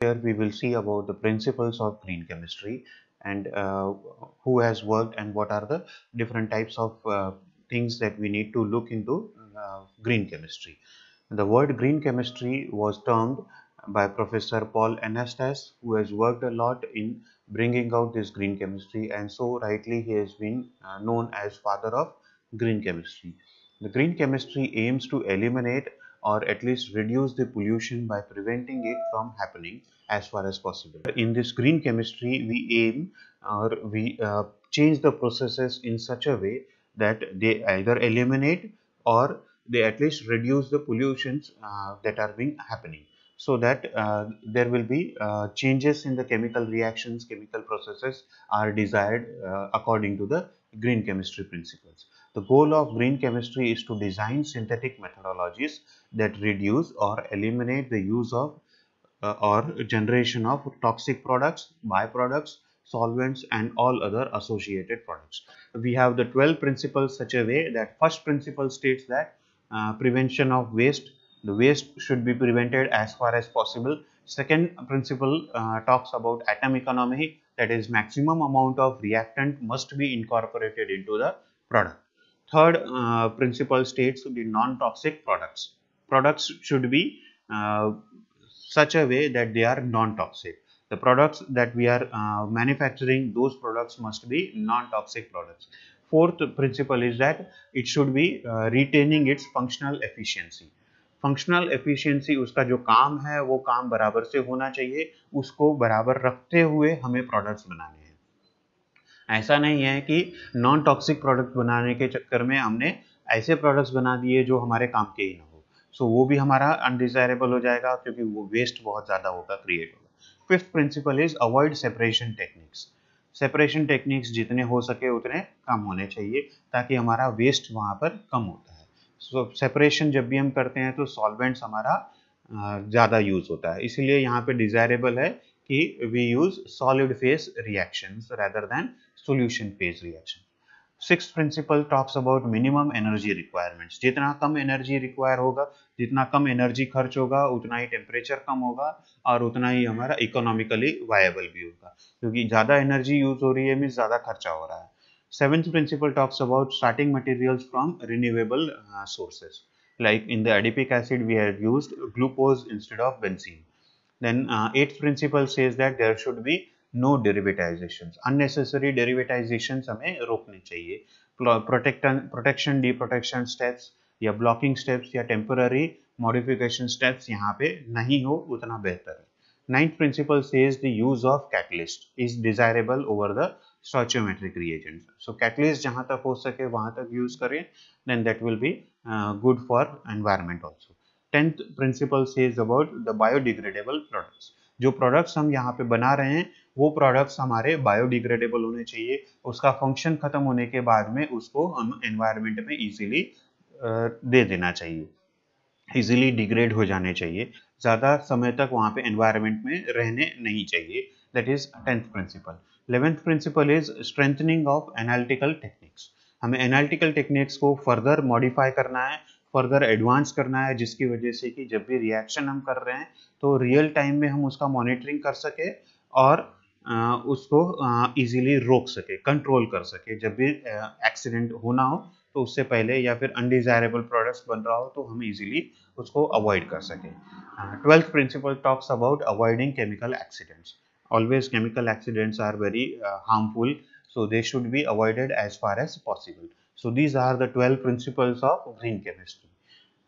Here we will see about the principles of green chemistry and uh, who has worked and what are the different types of uh, things that we need to look into uh, green chemistry. The word green chemistry was termed by Professor Paul Anastas who has worked a lot in bringing out this green chemistry and so rightly he has been uh, known as father of green chemistry. The green chemistry aims to eliminate or at least reduce the pollution by preventing it from happening as far as possible. In this green chemistry, we aim or we uh, change the processes in such a way that they either eliminate or they at least reduce the pollutions uh, that are being happening so that uh, there will be uh, changes in the chemical reactions chemical processes are desired uh, according to the green chemistry principles the goal of green chemistry is to design synthetic methodologies that reduce or eliminate the use of uh, or generation of toxic products, byproducts, solvents and all other associated products. We have the 12 principles such a way that first principle states that uh, prevention of waste, the waste should be prevented as far as possible. Second principle uh, talks about atom economy that is maximum amount of reactant must be incorporated into the product. Third uh, principle states the non-toxic products. Products should be uh, such a way that they are non-toxic. The products that we are uh, manufacturing, those products must be non-toxic products. Fourth principle is that it should be uh, retaining its functional efficiency. Functional efficiency उसका जो काम है वो काम बराबर से होना चाहिए उसको बराबर रखते हुए हमें प्रोडक्ट्स बनाने हैं ऐसा नहीं है कि नॉन टॉक्सिक प्रोडक्ट बनाने के चक्कर में हमने ऐसे प्रोडक्ट्स बना दिए जो हमारे काम के ही ना हो। सो so, वो भी हमारा अनडिजायरेबल हो जाएगा क्योंकि वो वेस्ट बहुत ज़्यादा होगा क्रिएट होगा। Fifth principle is avoid separation techniques separation techniques जितने हो सके उतने कम होने चाहिए ताकि हमारा वेस्ट वहाँ पर कम होता है। सो so, सेपरेशन जब भी हम करते हैं तो सॉल्वेंट्स हमारा ज़्यादा यूज़ होता है। इसलिए यहाँ पे डिज़ायरेबल है कि we use solid phase reaction rather than solution phase reaction six principle talks about minimum energy requirements जितना कम एनर्जी रिक्वायर होगा जितना कम एनर्जी खर्च होगा उतना ही टेम्परेचर कम होगा और उतना ही हमारा इकोनॉमिकली वायबल भी होगा। क्योंकि ज़्यादा एनर्जी यूज़ हो रही है मीन ज़्यादा खर्चा हो रहा है। Principle talks about starting materials from renewable uh, sources. Like in the adipic acid we had used glucose instead of benzene. Then uh, eighth principle says that there should be no derivatization unnecessary derivatization हमें रोकने चाहिए। Protection protection deprotection steps या blocking steps या temporary modification steps यहाँ पे नहीं हो उतना बेहतर है। Ninth principle says the use of catalyst is desirable over the stoichiometric reagent so catalyst जहाँ तक हो सके वहाँ तक यूज़ करें then that will be good for environment also tenth principle says about the biodegradable products. जो products हम यहाँ पे बना रहे हैं, वो प्रोडक्ट्स हमारे बायोडिग्रेडेबल होने चाहिए। उसका फ़ंक्शन खत्म होने के बाद में उसको हम एनवायरमेंट में इजीली दे देना चाहिए। इजीली डिग्रेड हो जाने चाहिए। ज़्यादा समय तक वहाँ पे एनवायरमेंट में रहने नहीं चाहिए। That is tenth principle eleventh principle is strengthening of analytical techniques हमें एनालिटिकल टेक्निक्स को फर्दर मॉडिफाई करना है। फर्दर एडवांस करना है जिसकी वजह से कि जब भी रिएक्शन हम कर रहे हैं तो रियल टाइम में हम उसका मॉनिटरिंग कर सके और उसको इजीली रोक सके कंट्रोल कर सके। जब भी एक्सीडेंट होना हो तो उससे पहले या फिर अनडिजायरेबल प्रोडक्ट्स बन रहा हो तो हम इजीली उसको अवॉइड कर सकें। Twelfth principal talks about avoiding chemical accidents chemical accidents are very uh, harmful so they should be avoided as far as possible. So these are the 12 principles of green chemistry.